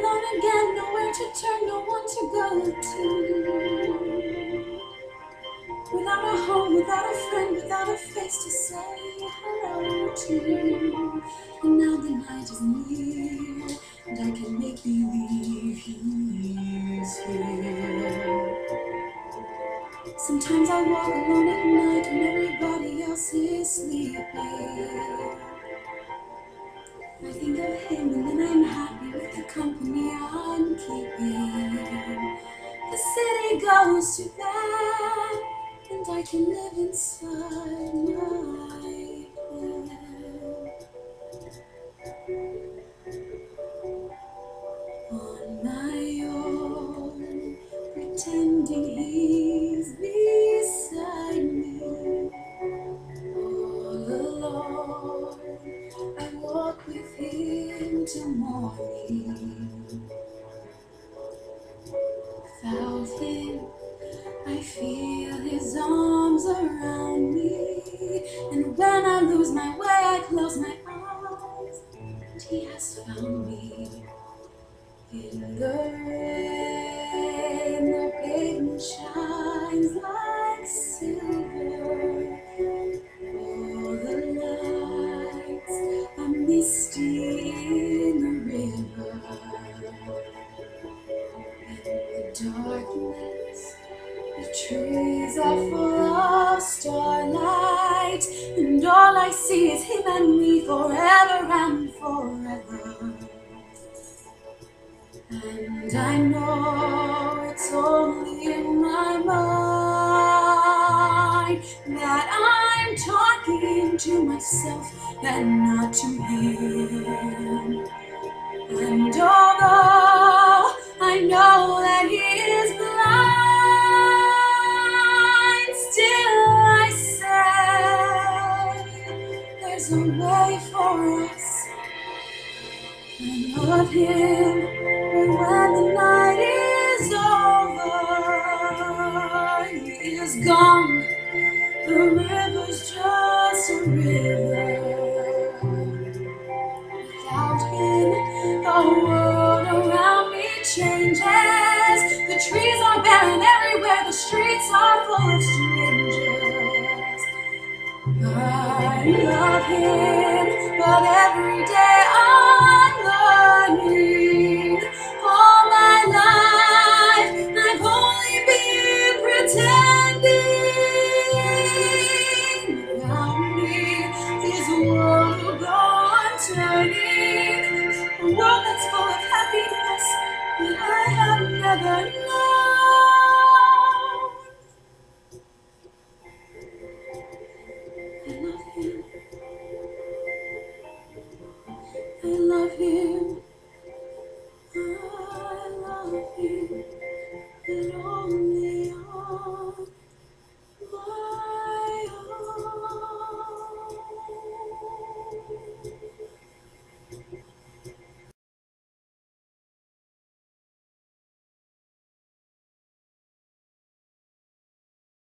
alone again, nowhere to turn, no one to go to. Without a home, without a friend, without a face to say hello to. And now the night is near, and I can make believe he's here. Sometimes I walk alone at night when everybody else is sleeping. I think of him and then company I'm keeping. The city goes to bed and I can live inside my head. On my own, pretending he's beside till morning. Without him, I feel his arms around me. And when I lose my way, I close my eyes. And he has found me. In the rain, the pavement shines like silver. All the lights are misty darkness, the trees are full of starlight, and all I see is him and me forever and forever. And I know it's only in my mind that I'm talking to myself and not to him. And although for us. I love him, when the night is over, he is gone. The river's just a river. Without him, the world around me changes. The trees are barren everywhere, the streets are full of strangers. I love him, but every day I'm learning. All my life, I've only been pretending. Without me, is a world gone turning. A world that's full of happiness that I have never known. I love you.